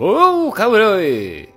おお、かぶろい